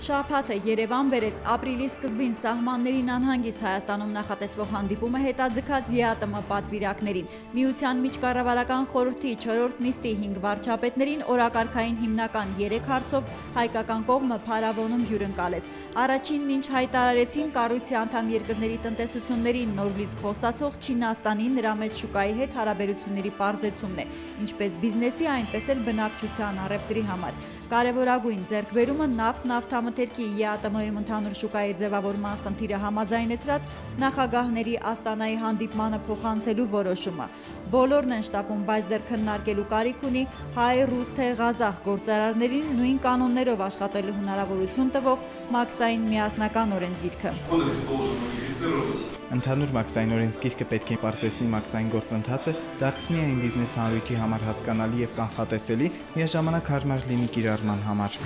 Շաբաթը Երևան վերեց ապրիլի սկզբին սահմաններին անհանգիստ Հայաստանում նախատեսվող հանդիպումը հետաձգած ԵԱՏՄ պատվիրակներին։ Միության միջկառավարական խորհրդի 4-րդ նիստի 5 վարչապետներին օրակարգային հիմնական 3 հարցով հայկական կողմը փարավոնում հյուրընկալեց։ Առաջինն ինչ հայտարարեցին կառույցի անդամ երկրների տնտեսությունների նոր լիցք խոստացող Չինաստանի նրա մեջ շուկայի հետ հարաբերությունների պարզեցումն է, ինչպես բիզնեսի, այնպես էլ բնակչության առևտրի համար։ Կարևորագույն ձեռքբերումը նավթ նավթամթերքի ԵԱՏՄ-ում ընդհանուր շուկայի ձևավորման խնդիրը համաձայնեցրած նախագահների Աստանայի հանդիպմանը փոխանցելու որոշումը։ Բոլորն են շտապում, բայց դեռ քննարկելու կարիք ունի հայ, ռուս, թե ղազախ գործարարներին նույն կանոններով աշխատելու հնարավորություն տվող մաքսային միասնական օրենսգիրքը։ Ընդհանուր մաքսային օրենսգիրքը պետք է պարզեցնի մաքսային գործընթացը, դարձնի այն բիզնես հանրույթի համար հասկանալի եւ կանխատեսելի, միաժամանակ հարմար լինի կիրառման համար։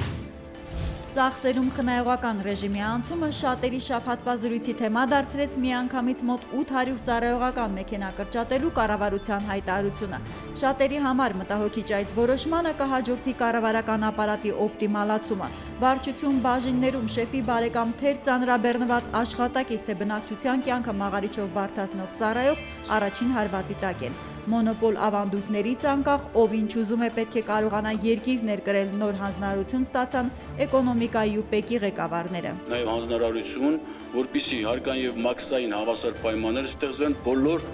Ծախսերում խնայողական ռեժիմի անցումը շատերի շաբաթվա զրույցի թեմա դարձրեց միանգամից մոտ 800 ծառայողական մեքենա կրճատելու կառավարության հայտարարությունը։ Շատերի համար մտահոգիչ այս որոշմանը կհաջորդի կառավարական ապարատի օպտիմալացումը։ Վարչություն բաժիններում շեֆի բարեկամ թեր ծանրաբեռնված աշխատակից թե բնակչության կյանքը մաղարիչով բարդացնող ծառայող առաջին հարվածի տակ են մոնոպոլ ավանդույթներից անկախ, ով ինչ ուզում է պետք է կարողանա երկիր ներկրել նոր հանձնարարություն ստացան էկոնոմիկայի ու ՊԵԿ-ի ղեկավարները։ Նաև հանձնարարություն, որպիսի հարկան եւ մաքսային հավասար պայմաններ ստեղծվեն բոլոր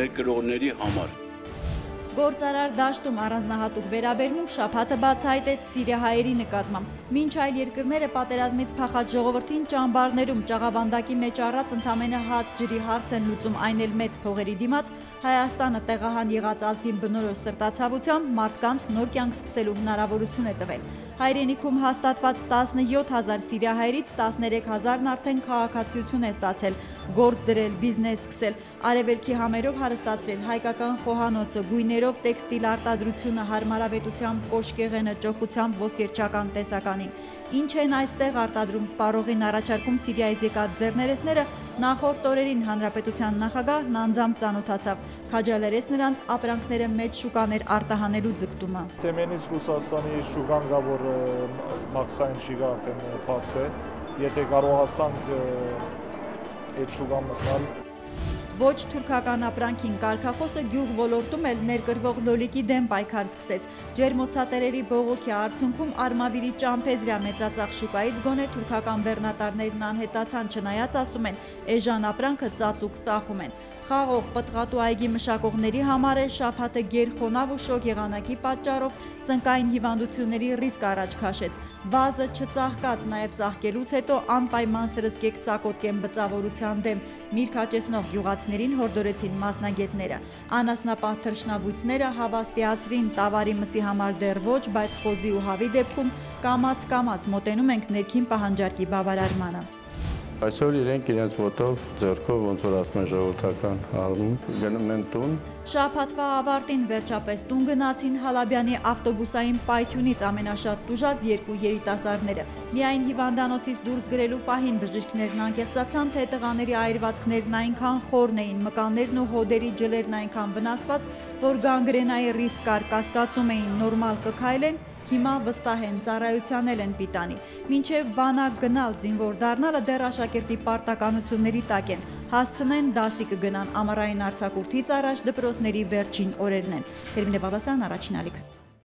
ներկրողների համար։ Գործարար դաշտում առանձնահատուկ վերաբերմունք շաբաթը բացահայտեց սիրիահայերի նկատմամբ։ Մինչ այլ երկրները պատերազմից փախած ժողովրդին ճամբարներում ճաղավանդակի մեջ առած ընդամենը հաց ջրի հարց են լուծում այն էլ մեծ փողերի դիմաց, Հայաստանը տեղահան եղած ազգին բնորոշ սրտացավությամբ մարդկանց նոր կյանք սկսելու հնարավորություն է տվել։ Հայրենիքում հաստատված 17000 սիրիահայերից 13000-ն արդեն քաղաքացիություն է ստացել, գործ դրել, բիզնես սկսել, արևելքի համերով հարստացրել հայկական խոհանոցը, գույներով տեքստիլ արտադրությունը, հարմարավետությամբ, կոշկեղենը, ճոխությամբ, ոսկերչական տեսականին։ Ինչ են այստեղ արտադրում սպառողին առաջարկում Սիրիայից եկած ձեռներեսները, նախորդ օրերին հանրապետության նախագահ նանձամբ ծանոթացավ, քաջալերեց նրանց ապրանքները մեծ շուկաներ արտահանելու ձգտումը։ Թեմենից Ռուսաստանի շուկան գա, որ մաքսային չի գա արդեն բաց է, եթե կարողացանք այդ շուկան մտնել Ոչ թուրքական ապրանքին կարգախոսը գյուղ ոլորտում էլ ներկրվող նոլիկի դեմ պայքար սկսեց։ Ջերմոցատերերի բողոքի արդյունքում Արմավիրի Ճամփեզրիա մեծածախ շուկայից գոնե թուրքական բեռնատարներն անհետացան չնայած ասում են, էժան ապրանքը ծածուկ ծախում են։ Խաղող պտղատու այգի մշակողների համար է շաբաթը գերխոնավ ու շոկ եղանակի պատճառով սնկային հիվանդությունների ռիսկ առաջ քաշեց։ Վազը չծաղկած, նաև ծաղկելուց հետո անպայման սրսկեք ծակոտկեն բծավորության դեմ միրգաճեցնող գյուղացիներին հորդորեցին մասնագետները։ Անասնապահ թռչնաբույծները հավաստիացրին տավարի մսի համար դեռ ոչ, բայց խոզի ու հավի դեպքում կամած-կամած մոտենում ենք ներքին պահանջարկի բավարարմանը։ Այսօր իրենք իրենց ոտով, ձեռքով ոնց որ ասում են ժողովրդական առնում, գնում են տուն։ Շաբաթվա ավարտին վերջապես տուն գնացին Հալաբյանի ավտոբուսային պայթյունից ամենաշատ տուժած երկու երիտասարդները։ Միայն հիվանդանոցից դուրս գրելու պահին բժիշկներն անկեղծացան, թե տղաների այրվածքներն այնքան խորն էին, մկաններն ու հոդերի ջլերն այնքան վնասված, որ գանգրենայի ռիսկ կար, կասկածում էին նորմալ կքայլեն, Հիմա վստահ են ծառայության էլ են պիտանի։ Մինչև բանակ գնալ զինվոր դառնալը դեռ աշակերտի պարտականությունների տակ են։ Հասցնեն դասի կգնան ամառային արձակուրդից առաջ դպրոցների վերջին օրերն են։ Թերմինե Բաղդասյան առաջին ալիք։